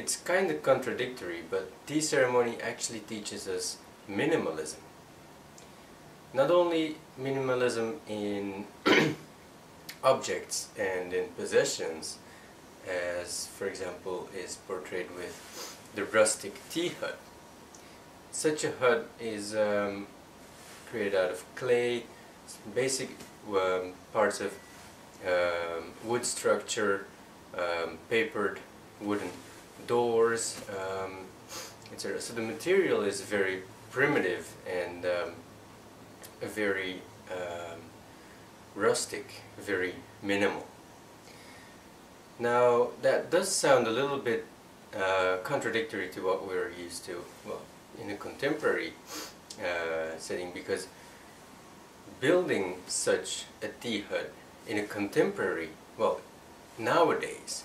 it's kind of contradictory, but tea ceremony actually teaches us minimalism. Not only minimalism in objects and in possessions, as for example is portrayed with the rustic tea hut. Such a hut is um, created out of clay, basic um, parts of um, wood structure, um, papered wooden doors, um, etc. So the material is very primitive and um, very um, rustic, very minimal. Now that does sound a little bit uh, contradictory to what we're used to, well, in a contemporary uh, setting because building such a tea hut in a contemporary, well, nowadays,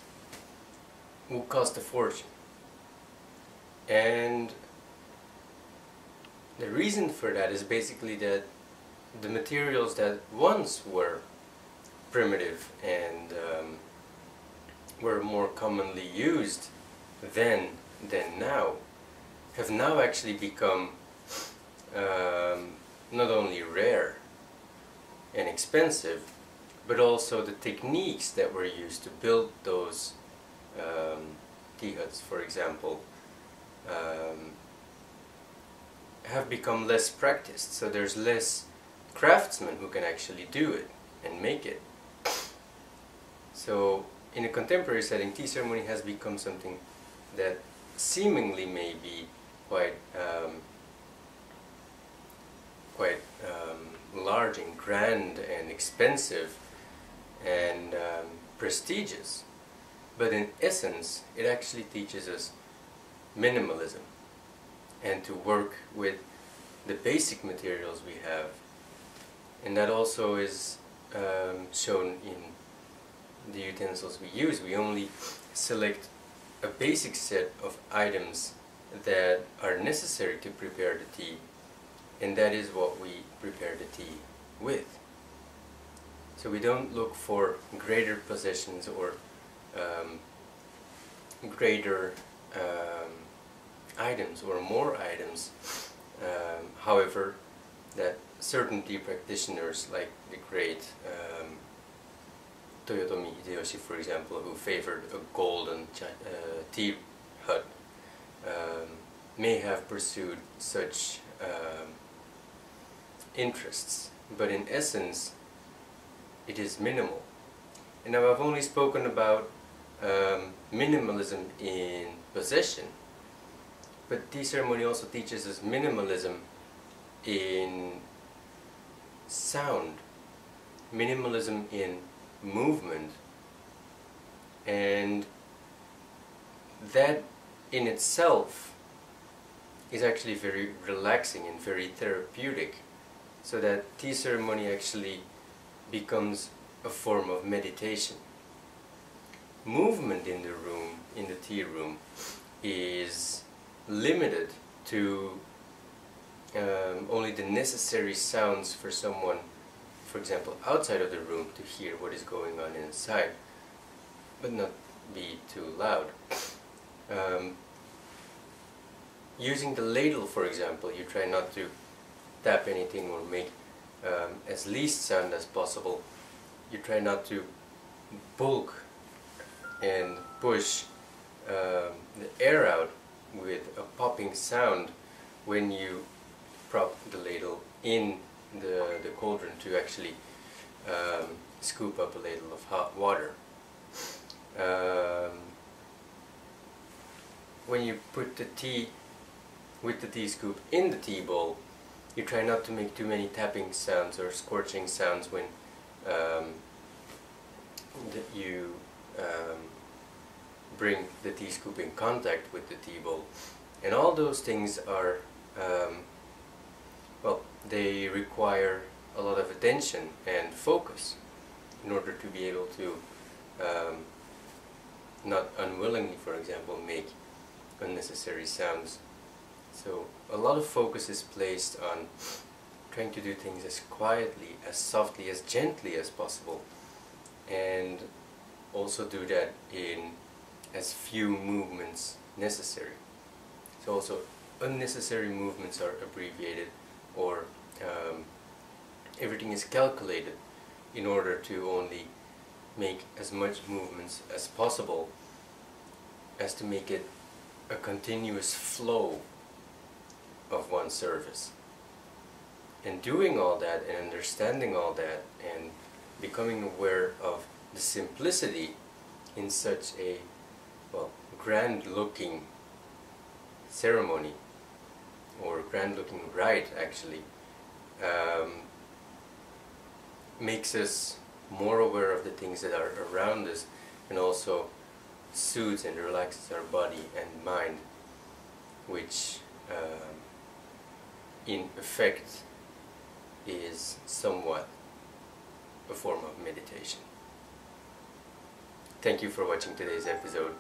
will cost a fortune. And the reason for that is basically that the materials that once were primitive and um, were more commonly used then than now have now actually become um, not only rare and expensive but also the techniques that were used to build those um, for example um, have become less practiced. So there's less craftsmen who can actually do it and make it. So in a contemporary setting tea ceremony has become something that seemingly may be quite um, quite um, large and grand and expensive and um, prestigious but in essence it actually teaches us minimalism and to work with the basic materials we have and that also is um, shown in the utensils we use we only select a basic set of items that are necessary to prepare the tea and that is what we prepare the tea with. So we don't look for greater possessions or um, greater um, items or more items. Um, however, that certain tea practitioners like the great um, Toyotomi Hideyoshi, for example, who favored a golden uh, tea hut, um, may have pursued such um, interests, but in essence, it is minimal. And now I've only spoken about um, minimalism in possession, but tea ceremony also teaches us minimalism in sound, minimalism in movement and that in itself is actually very relaxing and very therapeutic so that tea ceremony actually becomes a form of meditation. Movement in the room, in the tea room, is limited to um, only the necessary sounds for someone for example, outside of the room to hear what is going on inside, but not be too loud. Um, using the ladle, for example, you try not to tap anything or make um, as least sound as possible. You try not to bulk and push um, the air out with a popping sound when you prop the ladle in the, the cauldron to actually um, scoop up a ladle of hot water. Um, when you put the tea with the tea scoop in the tea bowl, you try not to make too many tapping sounds or scorching sounds when um, you um, bring the tea scoop in contact with the tea bowl. And all those things are um, well, they require a lot of attention and focus in order to be able to um, not unwillingly, for example, make unnecessary sounds. So a lot of focus is placed on trying to do things as quietly, as softly, as gently as possible and also do that in as few movements necessary. So also unnecessary movements are abbreviated or um, everything is calculated in order to only make as much movements as possible as to make it a continuous flow of one service. And doing all that and understanding all that and becoming aware of the simplicity in such a well grand looking ceremony or grand looking rite actually um, makes us more aware of the things that are around us and also soothes and relaxes our body and mind which um, in effect is somewhat a form of meditation. Thank you for watching today's episode.